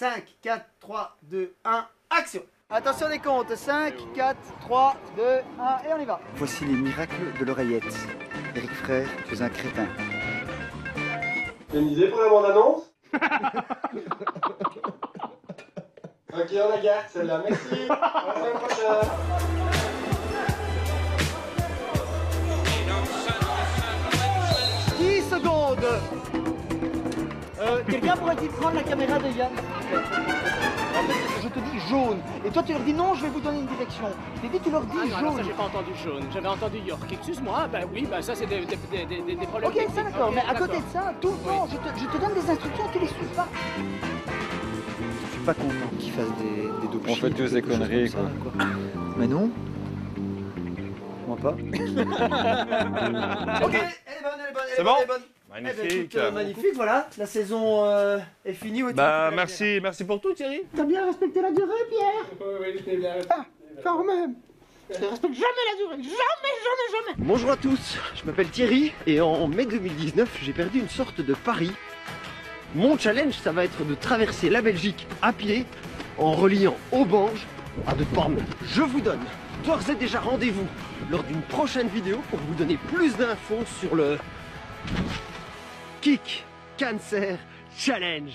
5, 4, 3, 2, 1, action Attention les comptes, 5, 4, 3, 2, 1, et on y va Voici les miracles de l'oreillette. Eric Frère, tu es un crétin. Une idée pour la bande-annonce? Ok, on la garde, celle-là. Merci. À la semaine prochaine. « Quelqu'un pourrait-il prendre la caméra de Yann En fait, je te dis jaune, et toi tu leur dis non, je vais vous donner une direction. Je t'ai dit, tu leur dis Ah non, alors ça jaune. j'ai pas entendu jaune, j'avais entendu York. Excuse-moi, ben oui, ben ça c'est des, des, des, des, des problèmes Ok, ça d'accord, mais à côté de ça, tout le temps, je te, je te donne des instructions, tu les suis pas. Je suis pas content qu'ils fassent des, des On fait tous des conneries, quoi. Mais non. Moi pas. Ok, elle est bonne, elle est bonne, elle est C'est bonne, bon Eh ben, Magnifique. écoute, euh, magnifique, voilà, la saison euh, est finie. Bah merci, merci pour tout Thierry. T'as bien respecté la durée, Pierre Oui, bien Quand même Je respecte jamais la durée, jamais, jamais, jamais Bonjour à tous, je m'appelle Thierry et en mai 2019 j'ai perdu une sorte de pari. Mon challenge ça va être de traverser la Belgique à pied en reliant Aubange à De Porme. Je vous donne d'ores et déjà rendez-vous lors d'une prochaine vidéo pour vous donner plus d'infos sur le Kick Cancer Challenge.